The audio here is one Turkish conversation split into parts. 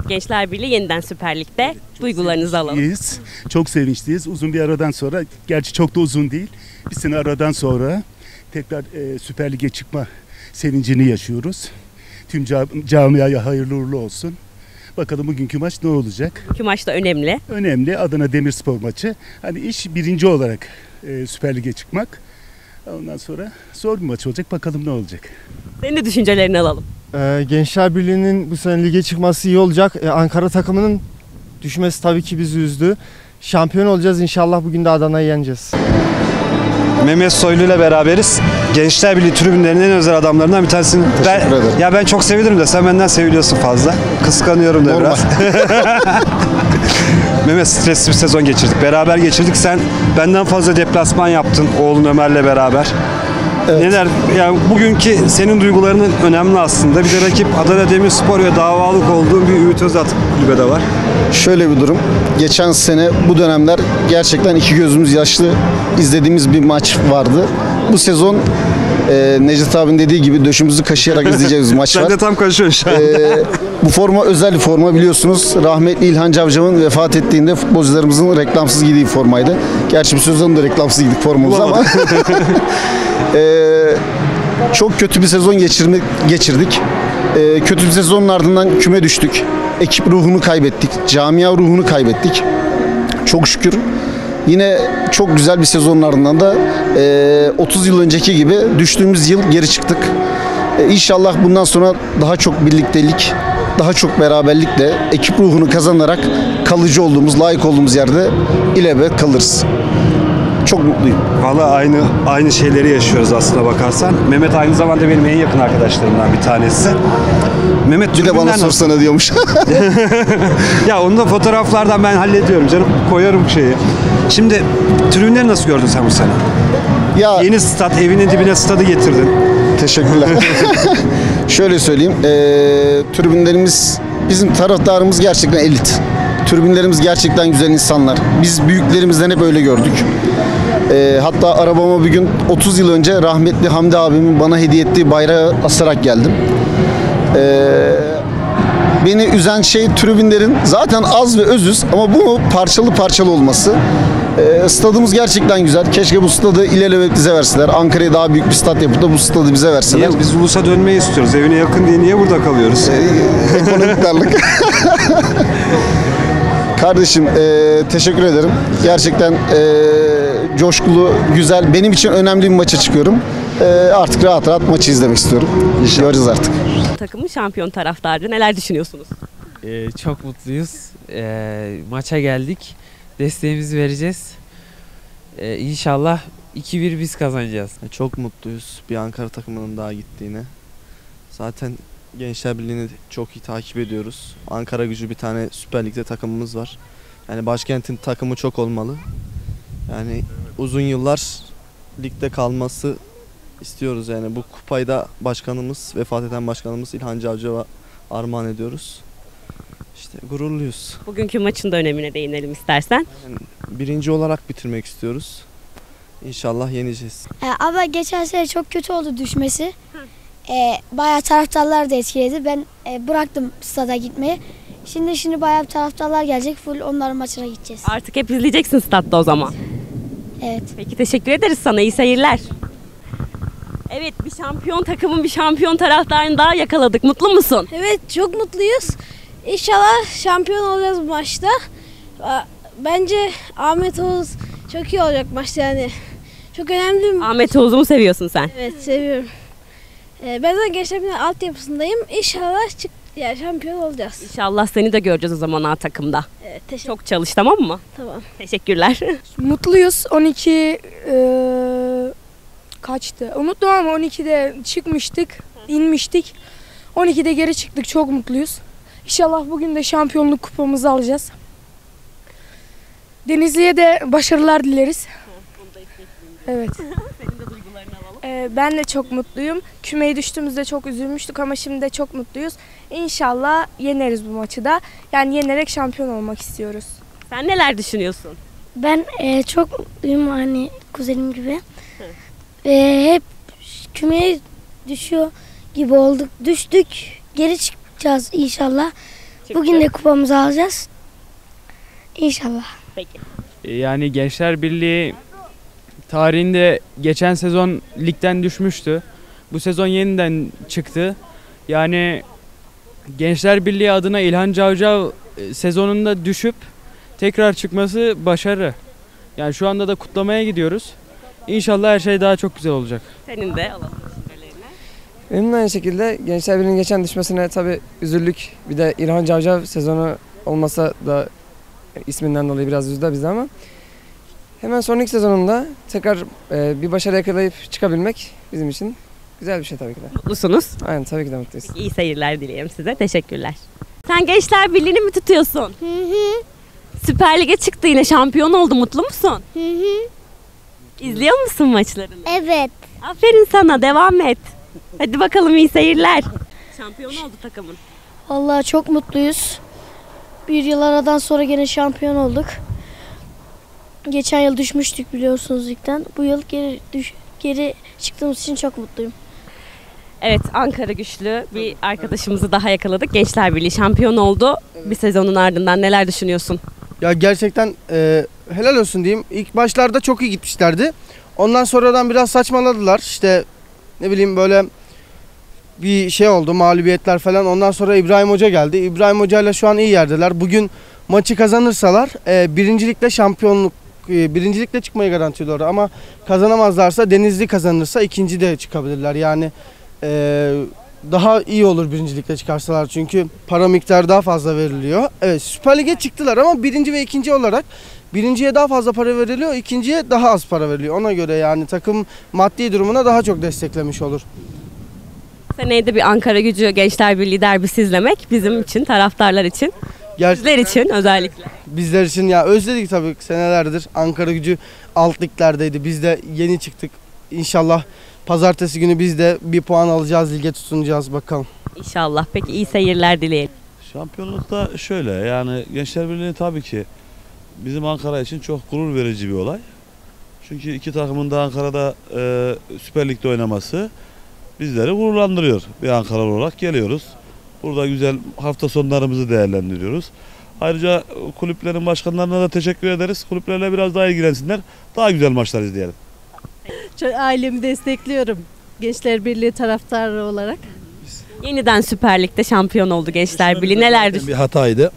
Evet Gençler Birliği yeniden Süper Lig'de. Duygularınızı alalım. sevinçliyiz. Çok sevinçliyiz. Uzun bir aradan sonra, gerçi çok da uzun değil. Bir sene aradan sonra tekrar e, Süper Lig'e çıkma sevincini yaşıyoruz. Tüm ca- camiaya hayırlı uğurlu olsun. Bakalım bugünkü maç ne olacak? Bugünkü maç da önemli. Önemli Adana Demirspor maçı. Hani iş birinci olarak e, Süper Lig'e çıkmak. Ondan sonra zor bir maç olacak. Bakalım ne olacak. Senin de düşüncelerini alalım. Ee, Gençler Birliği'nin bu sene lige çıkması iyi olacak. Ee, Ankara takımının düşmesi tabii ki bizi üzdü. Şampiyon olacağız inşallah bugün de Adana'yı yeneceğiz. Mehmet Soylu ile beraberiz. Gençler Birliği tribünlerinin en özel adamlarından bir tanesini. Ben, ederim. ya ben çok sevinirim de sen benden seviliyorsun fazla. Kıskanıyorum da Normal. biraz. Mehmet stresli bir sezon geçirdik. Beraber geçirdik. Sen benden fazla deplasman yaptın oğlun Ömer'le beraber. Neler yani bugünkü senin duygularının önemli aslında. Bir de rakip Adana Demirspor ve davalık olduğun bir Ümit Özat kulübede var. Şöyle bir durum. Geçen sene bu dönemler gerçekten iki gözümüz yaşlı izlediğimiz bir maç vardı. Bu sezon e, Necdet abinin dediği gibi döşümüzü kaşıyarak izleyeceğimiz bir maç Sen var. de tam kaçıyorsun şu an. E, bu forma özel bir forma biliyorsunuz. Rahmetli İlhan Cavcav'ın vefat ettiğinde futbolcularımızın reklamsız giydiği formaydı. Gerçi bu sezon da reklamsız giydik formamızı ama. E, çok kötü bir sezon geçirme, geçirdik. E, kötü bir sezonun ardından küme düştük. Ekip ruhunu kaybettik. Camia ruhunu kaybettik. Çok şükür yine çok güzel bir sezonun ardından da e, 30 yıl önceki gibi düştüğümüz yıl geri çıktık. E, İnşallah bundan sonra daha çok birliktelik, daha çok beraberlikle ekip ruhunu kazanarak kalıcı olduğumuz, layık olduğumuz yerde ilebet kalırız. Çok mutluyum. Valla aynı aynı şeyleri yaşıyoruz aslına bakarsan. Mehmet aynı zamanda benim en yakın arkadaşlarımdan bir tanesi. Mehmet Bir de bana nasıl- sorsana diyormuş. Ya onu da fotoğraflardan ben hallediyorum canım. Koyarım şeyi. Şimdi tribünleri nasıl gördün sen bu sene? ya Yeni stat, evinin dibine stadı getirdin. Teşekkürler. Şöyle söyleyeyim. eee tribünlerimiz, bizim taraftarımız gerçekten elit. Tribünlerimiz gerçekten güzel insanlar. Biz büyüklerimizden hep öyle gördük. Eee, hatta arabama bir gün 30 yıl önce rahmetli Hamdi abimin bana hediye ettiği bayrağı asarak geldim. Eee, beni üzen şey tribünlerin zaten az ve özüz ama bu parçalı parçalı olması. Eee, stadımız gerçekten güzel. Keşke bu stadı ilelebet bize verseler. Ankara'ya daha büyük bir stat yapıp da bu stadı bize verseler. Niye? Biz Ulus'a dönmeyi istiyoruz. Evine yakın diye niye burada kalıyoruz? Ekonomik darlık. Kardeşim eee, teşekkür ederim. Gerçekten eee, coşkulu, güzel. Benim için önemli bir maça çıkıyorum. Eee, artık rahat rahat maçı izlemek istiyorum. Göreceğiz artık. Takımın şampiyon taraftarı. Neler düşünüyorsunuz? Ee, çok mutluyuz. Ee, maça geldik. Desteğimizi vereceğiz. Ee, inşallah 2-1 biz kazanacağız. Çok mutluyuz bir Ankara takımının daha gittiğine. Zaten Gençler Birliği'ni çok iyi takip ediyoruz. Ankara gücü bir tane Süper Lig'de takımımız var. Yani başkentin takımı çok olmalı. Yani uzun yıllar ligde kalması istiyoruz yani. Bu kupayı da başkanımız, vefat eden başkanımız İlhan Cavcav'a armağan ediyoruz. İşte gururluyuz. Bugünkü maçın da önemine değinelim istersen. Birinci olarak bitirmek istiyoruz. İnşallah yeneceğiz. E, ama geçen sene çok kötü oldu düşmesi. E, bayağı taraftarlar da etkiledi. Ben e, bıraktım stada gitmeyi. Şimdi şimdi bayağı taraftarlar gelecek. Full onların maçına gideceğiz. Artık hep izleyeceksin statta o zaman. Evet. Peki teşekkür ederiz sana. İyi seyirler. Evet bir şampiyon takımın bir şampiyon taraftarını daha yakaladık. Mutlu musun? Evet çok mutluyuz. İnşallah şampiyon olacağız bu maçta. Bence Ahmet Oğuz çok iyi olacak maçta yani. Çok önemli bir Ahmet Oğuz'u mu seviyorsun sen? Evet seviyorum. Ee, ben de Gençler altyapısındayım. İnşallah çık yani şampiyon olacağız. İnşallah seni de göreceğiz o zaman A takımda. Evet teşekkür Çok çalış tamam mı? Tamam. Teşekkürler. Mutluyuz. 12 eee, kaçtı? Unuttum ama 12'de çıkmıştık, inmiştik. 12'de geri çıktık. Çok mutluyuz. İnşallah bugün de şampiyonluk kupamızı alacağız. Denizli'ye de başarılar dileriz. Evet. Ee, ben de çok mutluyum. Kümeye düştüğümüzde çok üzülmüştük ama şimdi de çok mutluyuz. İnşallah yeneriz bu maçı da. Yani yenerek şampiyon olmak istiyoruz. Sen neler düşünüyorsun? Ben e, çok mutluyum hani kuzenim gibi. E, hep kümeye düşüyor gibi olduk. Düştük. Geri çıkacağız inşallah. Bugün de kupamızı alacağız. İnşallah. Peki. Yani Gençler Birliği tarihinde geçen sezon ligden düşmüştü. Bu sezon yeniden çıktı. Yani Gençler Birliği adına İlhan Cavcav e, sezonunda düşüp tekrar çıkması başarı. Yani şu anda da kutlamaya gidiyoruz. İnşallah her şey daha çok güzel olacak. Senin de düşüncelerini. Benim de aynı şekilde Gençler Birliği'nin geçen düşmesine tabii üzüldük. Bir de İlhan Cavcav sezonu olmasa da isminden dolayı biraz üzdü bizi ama hemen sonraki sezonunda tekrar e, bir başarı yakalayıp çıkabilmek bizim için güzel bir şey tabii ki de. Mutlusunuz. Aynen tabii ki de mutluyuz. İyi seyirler dileyelim size. Teşekkürler. Sen Gençler Birliği'ni mi tutuyorsun? Hı hı. Süper Lig'e çıktı yine şampiyon oldu. Mutlu musun? Hı hı. İzliyor musun maçlarını? Evet. Aferin sana. Devam et. Hadi bakalım iyi seyirler. Şampiyon oldu takımın. Vallahi çok mutluyuz. Bir yıl aradan sonra gene şampiyon olduk. Geçen yıl düşmüştük biliyorsunuz ligden. Bu yıl geri düş geri çıktığımız için çok mutluyum. Evet Ankara güçlü bir arkadaşımızı daha yakaladık. Gençler Birliği şampiyon oldu. Bir sezonun ardından neler düşünüyorsun? Ya gerçekten e, helal olsun diyeyim. İlk başlarda çok iyi gitmişlerdi. Ondan sonradan biraz saçmaladılar. İşte ne bileyim böyle bir şey oldu mağlubiyetler falan. Ondan sonra İbrahim Hoca geldi. İbrahim Hoca ile şu an iyi yerdeler. Bugün maçı kazanırsalar e, birincilikle şampiyonluk e, birincilikle çıkmayı garantiyorlar. Ama kazanamazlarsa Denizli kazanırsa ikinci de çıkabilirler. Yani e, daha iyi olur birincilikle çıkarsalar çünkü para miktarı daha fazla veriliyor. Evet Süper Lig'e çıktılar ama birinci ve ikinci olarak birinciye daha fazla para veriliyor, ikinciye daha az para veriliyor. Ona göre yani takım maddi durumuna daha çok desteklemiş olur. Seneye de bir Ankara gücü Gençler Birliği derbisi izlemek bizim için, taraftarlar için, Ger- bizler için özellikle. bizler için ya özledik tabii senelerdir. Ankara gücü alt liglerdeydi. Biz de yeni çıktık. İnşallah pazartesi günü biz de bir puan alacağız, lige tutunacağız bakalım. İnşallah. Peki iyi seyirler dileyelim. Şampiyonlukta şöyle yani Gençler Birliği tabii ki bizim Ankara için çok gurur verici bir olay. Çünkü iki takımın da Ankara'da e, Süper Lig'de oynaması bizleri gururlandırıyor. Bir Ankaralı olarak geliyoruz. Burada güzel hafta sonlarımızı değerlendiriyoruz. Ayrıca kulüplerin başkanlarına da teşekkür ederiz. Kulüplerle biraz daha ilgilensinler. Daha güzel maçlar izleyelim. Ailemi destekliyorum. Gençler Birliği taraftarı olarak. Yeniden Süper Lig'de şampiyon oldu Gençler Birliği. Neler Bir düşünüyorsun? hataydı.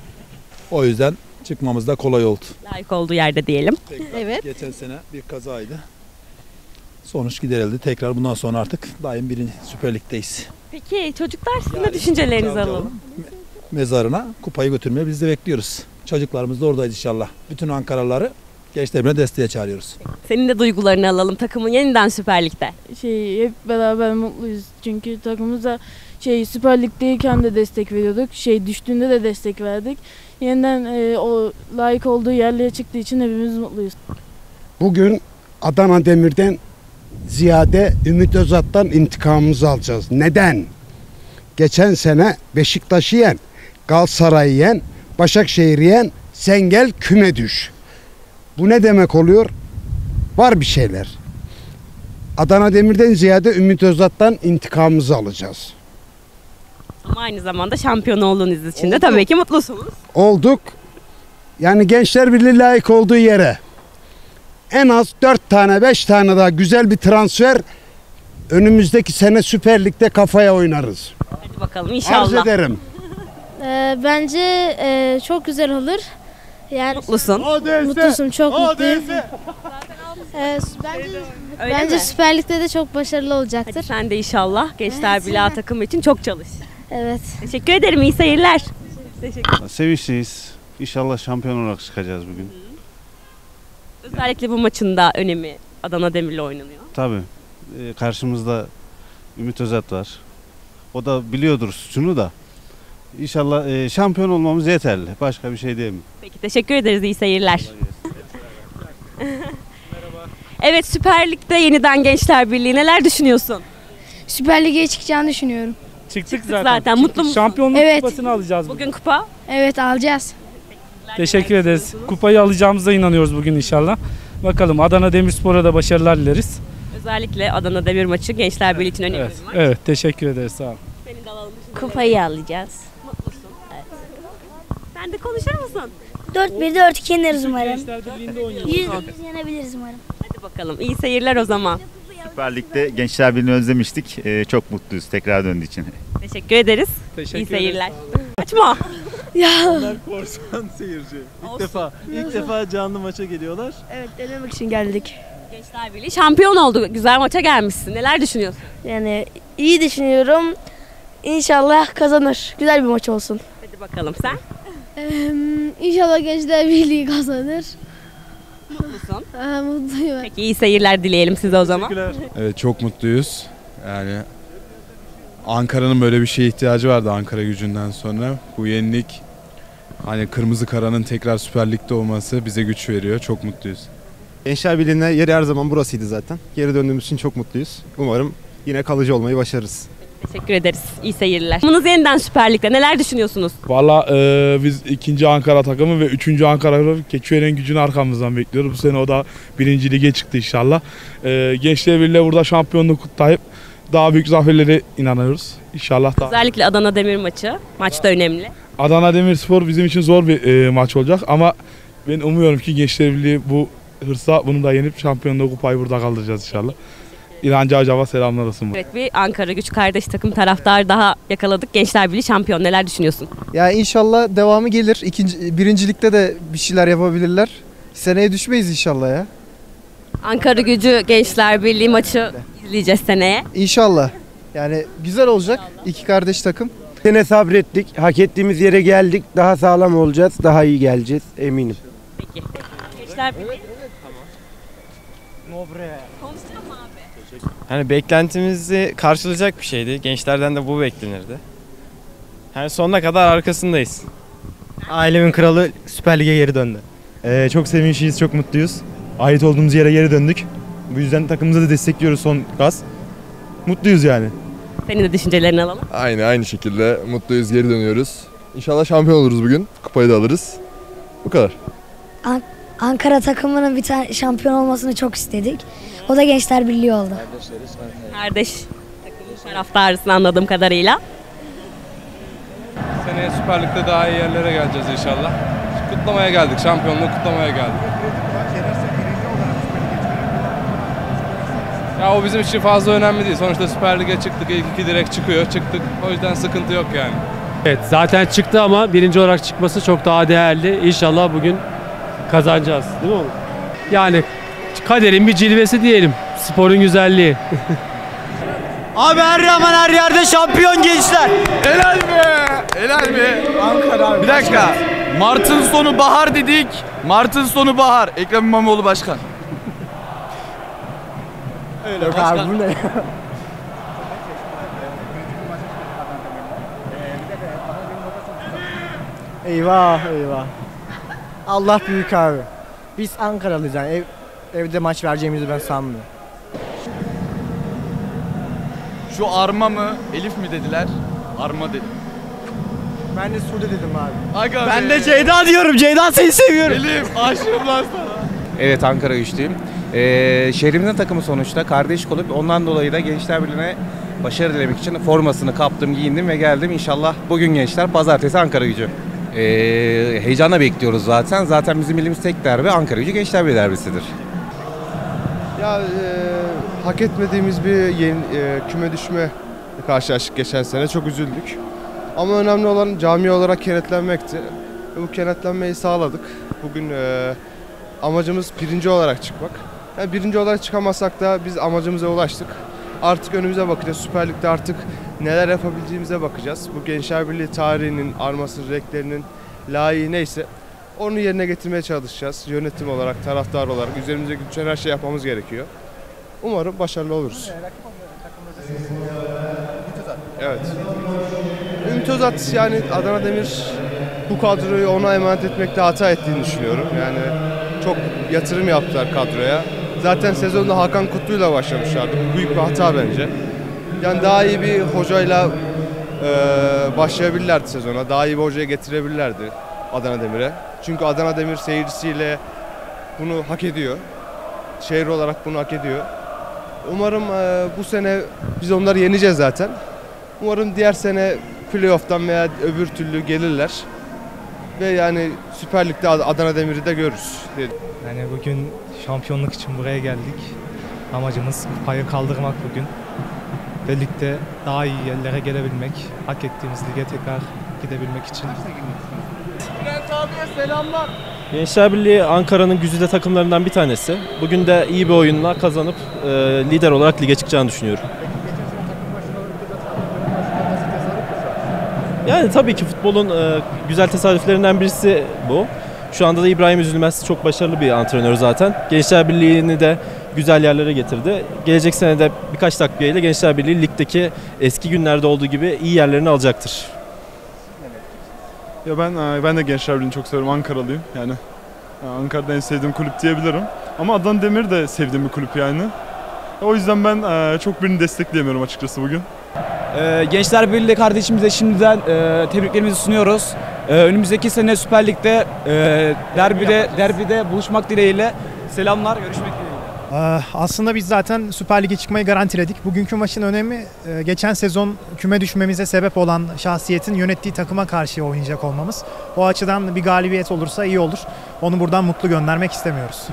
O yüzden çıkmamız da kolay oldu. Layık olduğu yerde diyelim. Evet. Geçen sene bir kazaydı. Sonuç giderildi. Tekrar bundan sonra artık daim birinci Süper Lig'deyiz. Peki çocuklar sizin de düşüncelerinizi alalım. Mezarına kupayı götürmeye biz de bekliyoruz. Çocuklarımız da oradayız inşallah. Bütün Ankaralıları gençlerine desteğe çağırıyoruz. Senin de duygularını alalım takımın yeniden Süper Lig'de. şey hep beraber mutluyuz. Çünkü takımımıza şey Süper Lig'deyken de destek veriyorduk. Şey düştüğünde de destek verdik. Yeniden e, o layık olduğu yerlere çıktığı için hepimiz mutluyuz. Bugün Adana Demir'den ziyade Ümit Özat'tan intikamımızı alacağız. Neden? Geçen sene Beşiktaş'ı yen, Galatasaray'ı yen, Başakşehir'i yen, sen gel küme düş. Bu ne demek oluyor? Var bir şeyler. Adana Demir'den ziyade Ümit Özat'tan intikamımızı alacağız. Ama aynı zamanda şampiyon olduğunuz için de tabii ki mutlusunuz. Olduk. Yani Gençler Birliği layık olduğu yere en az 4 tane 5 tane daha güzel bir transfer önümüzdeki sene Süper Lig'de kafaya oynarız. Hadi bakalım Arz inşallah. ederim. bence e, çok güzel olur. Yani Mutlusun. mutlusun, çok mutluyum. E, bence Öyle bence mi? Süper Lig'de de çok başarılı olacaktır. Hadi sen de inşallah Gençler Birliği A takımı için çok çalış. Evet. Teşekkür ederim. iyi seyirler. Teşekkür Sevinçliyiz. İnşallah şampiyon olarak çıkacağız bugün. Özellikle bu maçın da önemi Adana Demir'le oynanıyor. Tabii. e, karşımızda Ümit Özat var. O da biliyordur suçunu da. İnşallah e, şampiyon olmamız yeterli. Başka bir şey diyemem. Peki teşekkür ederiz. iyi seyirler. evet Süper Lig'de yeniden Gençler Birliği neler düşünüyorsun? Süper Lig'e çıkacağını düşünüyorum. Çıktık zaten. zaten. Mutlu musun? Şampiyonluk Evet. kupasını alacağız bugün. Bugün kupa Evet alacağız. Teşekkür ederiz. Kupayı alacağımıza inanıyoruz bugün inşallah. Bakalım Adana Demirspor'a da başarılar dileriz. özellikle Adana Demir maçı Gençler Birliği için önemli Evet, bir maç. evet teşekkür ederiz sağ olun. Seni de alalım. Kupayı alacağız. Mutlusun. Sen de konuşur musun? 4-1 4-2 yeneriz umarım. Gençler Birliği'nde oynuyoruz. %100 yenebiliriz umarım. Hadi bakalım. İyi seyirler o zaman. Süper Lig'de Gençler Birliği'ni özlemiştik. Ee, çok mutluyuz tekrar döndüğü için. Teşekkür ederiz. Teşekkür İyi seyirler. Açma. Ya. korsan seyirci. İlk defa ilk defa canlı maça geliyorlar. Evet denemek için geldik. Gençler Birliği şampiyon oldu. Güzel maça gelmişsin. Neler düşünüyorsun? Yani iyi düşünüyorum. İnşallah kazanır. Güzel bir maç olsun. Hadi bakalım sen. inşallah Gençler Birliği kazanır. Mutlusun. Aa, mutluyum. Peki iyi seyirler dileyelim size o zaman. Evet çok mutluyuz. Yani Ankara'nın böyle bir şeye ihtiyacı vardı Ankara gücünden sonra. Bu yenilik hani Kırmızı Kara'nın tekrar Süper Lig'de olması bize güç veriyor. Çok mutluyuz. Gençler Birliği'ne yeri her zaman burasıydı zaten. Geri döndüğümüz için çok mutluyuz. Umarım yine kalıcı olmayı başarırız. Teşekkür ederiz. İyi seyirler. Takımınız yeniden Süper Lig'de. Neler düşünüyorsunuz? Valla e, biz ikinci Ankara takımı ve üçüncü Ankara Keçiören gücünü arkamızdan bekliyoruz. Bu sene o da birinci lige çıktı inşallah. E, Gençler Birliği burada şampiyonluğu kutlayıp daha büyük zaferlere inanıyoruz. İnşallah da. Özellikle Adana Demir maçı. Maç da önemli. Adana Demirspor bizim için zor bir e, maç olacak ama ben umuyorum ki Gençler Birliği bu hırsa bunu da yenip şampiyonluğu kupayı burada kaldıracağız inşallah. İlhan Cavcav'a selamlar olsun. Evet bir Ankara güç kardeş takım taraftar daha yakaladık. Gençler Birliği şampiyon. Neler düşünüyorsun? Ya inşallah devamı gelir. İkinci, birincilikte de bir şeyler yapabilirler. Seneye düşmeyiz inşallah ya. Ankara gücü Gençler Birliği maçı izleyeceğiz seneye. İnşallah. Yani güzel olacak iki kardeş takım. Sene sabrettik. Hak ettiğimiz yere geldik. Daha sağlam olacağız. Daha iyi geleceğiz eminim. Peki. Gençler Birliği. Hani beklentimizi karşılayacak bir şeydi. Gençlerden de bu beklenirdi. Yani sonuna kadar arkasındayız. Ailemin kralı Süper Lig'e geri döndü. Ee, çok sevinçliyiz, çok mutluyuz. Ait olduğumuz yere geri döndük. Bu yüzden takımımızı da destekliyoruz son gaz. Mutluyuz yani. Senin de düşüncelerini alalım. Aynı aynı şekilde mutluyuz geri dönüyoruz. İnşallah şampiyon oluruz bugün. Kupayı da alırız. Bu kadar. An- Ankara takımının bir tane şampiyon olmasını çok istedik. O da Gençler Birliği oldu. Kardeş takımın taraftarısın anladığım kadarıyla. Seneye Süper Lig'de daha iyi yerlere geleceğiz inşallah. Kutlamaya geldik, şampiyonluğu kutlamaya geldik. Ya o bizim için fazla önemli değil. Sonuçta Süper Lig'e çıktık, ilk iki direkt çıkıyor, çıktık. O yüzden sıkıntı yok yani. Evet zaten çıktı ama birinci olarak çıkması çok daha değerli. İnşallah bugün kazanacağız. Değil mi oğlum? Yani kaderin bir cilvesi diyelim. Sporun güzelliği. Abi her zaman her yerde şampiyon gençler. Helal be! Helal be! Ankara Bir dakika. Mart'ın sonu bahar dedik. Mart'ın sonu bahar. Ekrem İmamoğlu başkan. Öyle Yok abi bu ne? Eyvah eyvah. Allah büyük abi. Biz Ankaralıyız yani ev, evde maç vereceğimizi ben sanmıyorum. Şu arma mı, Elif mi dediler? Arma dedi. Ben de Sude dedim abi. Aga Ben be. de Ceyda diyorum. Ceyda seni seviyorum. Elif aşığım lan sana. Evet Ankara güçlüyüm. Ee, şehrimizin takımı sonuçta kardeşlik olup ondan dolayı da Gençler Birliği'ne başarı dilemek için formasını kaptım, giyindim ve geldim. İnşallah bugün gençler pazartesi Ankara gücü. Ee, heyecanla bekliyoruz zaten. Zaten bizim bildiğimiz tek derbi Ankara gücü Gençler Birliği derbisidir. Ya e, hak etmediğimiz bir yeni, e, küme düşme karşılaştık geçen sene. Çok üzüldük. Ama önemli olan cami olarak kenetlenmekti. Bu kenetlenmeyi sağladık. Bugün e, amacımız birinci olarak çıkmak. Yani birinci olarak çıkamazsak da biz amacımıza ulaştık. Artık önümüze bakacağız. Süper Lig'de artık neler yapabileceğimize bakacağız. Bu Gençler Birliği tarihinin, arması, renklerinin layığı neyse onu yerine getirmeye çalışacağız. Yönetim olarak, taraftar olarak üzerimize düşen her şey yapmamız gerekiyor. Umarım başarılı oluruz. Evet. Ümit Özat yani Adana Demir bu kadroyu ona emanet etmekte hata ettiğini düşünüyorum. Yani çok yatırım yaptılar kadroya. Zaten sezonda Hakan Kutlu'yla başlamışlardı. Bu büyük bir hata bence. Yani daha iyi bir hocayla e, başlayabilirlerdi sezona. Daha iyi bir hocaya getirebilirlerdi Adana Demir'e. Çünkü Adana Demir seyircisiyle bunu hak ediyor. Şehir olarak bunu hak ediyor. Umarım e, bu sene biz onları yeneceğiz zaten. Umarım diğer sene playoff'tan veya öbür türlü gelirler. ve yani Süper Lig'de Ad- Adana Demir'i de görürüz. Yani bugün şampiyonluk için buraya geldik. Amacımız kupayı kaldırmak bugün. Ve daha iyi yerlere gelebilmek, hak ettiğimiz lige tekrar gidebilmek için. Bülent abiye selamlar. Gençler Birliği Ankara'nın güzide takımlarından bir tanesi. Bugün de iyi bir oyunla kazanıp e, lider olarak lige çıkacağını düşünüyorum. Yani tabii ki futbolun e, güzel tesadüflerinden birisi bu. Şu anda da İbrahim Üzülmez çok başarılı bir antrenör zaten. Gençler Birliği'ni de güzel yerlere getirdi. Gelecek sene de birkaç takviyeyle Gençler Birliği ligdeki eski günlerde olduğu gibi iyi yerlerini alacaktır. Ya ben e, ben de Gençler Birliği'ni çok seviyorum. Ankaralıyım yani. e, Ankara'da en sevdiğim kulüp diyebilirim. Ama Adana Demir de sevdiğim bir kulüp yani. O yüzden ben e, çok birini destekleyemiyorum açıkçası bugün. Gençler Birliği kardeşimize şimdiden e, tebriklerimizi sunuyoruz. Ee, önümüzdeki sene Süper Lig'de e, derbide derbide buluşmak dileğiyle selamlar görüşmek dileğiyle. Ee, Aslında biz zaten Süper Lig'e çıkmayı garantiledik. Bugünkü maçın önemi e, geçen sezon küme düşmemize sebep olan şahsiyetin yönettiği takıma karşı oynayacak olmamız. O açıdan bir galibiyet olursa iyi olur. Onu buradan mutlu göndermek istemiyoruz.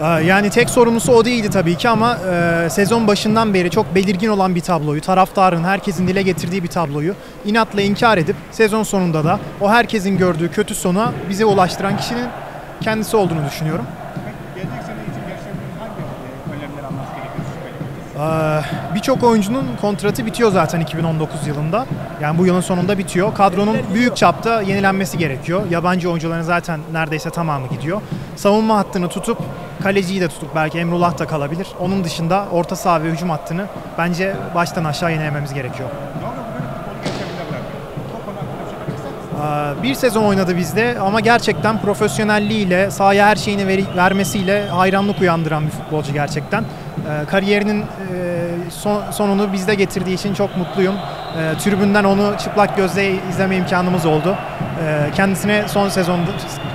Ee, Yani tek sorumlusu o değildi tabii ki ama e, sezon başından beri çok belirgin olan bir tabloyu, taraftarın, herkesin dile getirdiği bir tabloyu inatla inkar edip sezon sonunda da o herkesin gördüğü kötü sona bize ulaştıran kişinin kendisi olduğunu düşünüyorum. Ee, Birçok oyuncunun kontratı bitiyor zaten 2019 yılında. Yani bu yılın sonunda bitiyor. Kadronun büyük çapta yenilenmesi gerekiyor. Yabancı oyuncuların zaten neredeyse tamamı gidiyor. Savunma hattını tutup kaleciyi de tutup belki Emrullah da kalabilir. Onun dışında orta saha ve hücum hattını bence baştan aşağı yenilememiz gerekiyor. Bir sezon oynadı bizde ama gerçekten profesyonelliğiyle, sahaya her şeyini vermesiyle hayranlık uyandıran bir futbolcu gerçekten. Ee, Kariyerinin e, son- sonunu bizde getirdiği için çok mutluyum. Ee, Tribünden onu çıplak gözle izleme imkanımız oldu. Ee, Kendisine son sezonda,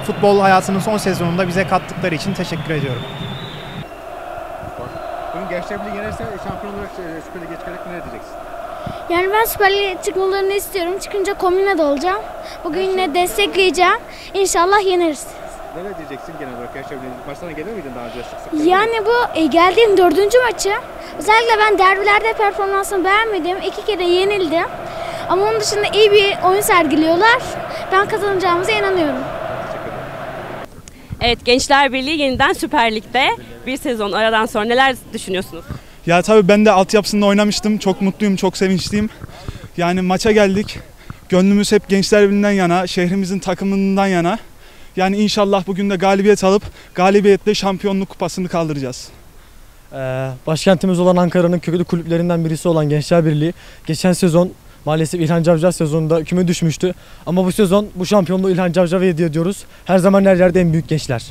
futbol hayatının son sezonunda bize kattıkları için teşekkür ediyorum. Bugün Gençler Birliği yenerse şampiyon olarak e, Süper Lig'e çıkarak ne diyeceksin? Yani ben Süper Lig'e çıkmalarını istiyorum. Çıkınca komünde de olacağım. Bugün yine destekleyeceğim. İnşallah yeneriz. Neler diyeceksin genel olarak Birliği? Maçlarına gelir miydin daha önce sık sık? Yani bu e, geldiğim dördüncü maçı. Özellikle ben derbilerde performansımı beğenmedim. İki kere yenildim. Ama onun dışında iyi bir oyun sergiliyorlar. Ben kazanacağımıza inanıyorum. Evet Gençler Birliği yeniden Süper Lig'de bir sezon aradan sonra neler düşünüyorsunuz? Ya tabii ben de altyapısında oynamıştım. Çok mutluyum, çok sevinçliyim. Yani maça geldik. Gönlümüz hep Gençler Birliği'nden yana, şehrimizin takımından yana. Yani inşallah bugün de galibiyet alıp galibiyetle şampiyonluk kupasını kaldıracağız. Ee, başkentimiz olan Ankara'nın köklü kulüplerinden birisi olan Gençler Birliği geçen sezon maalesef İlhan Cavcav sezonunda küme düşmüştü. Ama bu sezon bu şampiyonluğu İlhan Cavcav'a hediye ediyoruz. Her zaman her yerde en büyük gençler.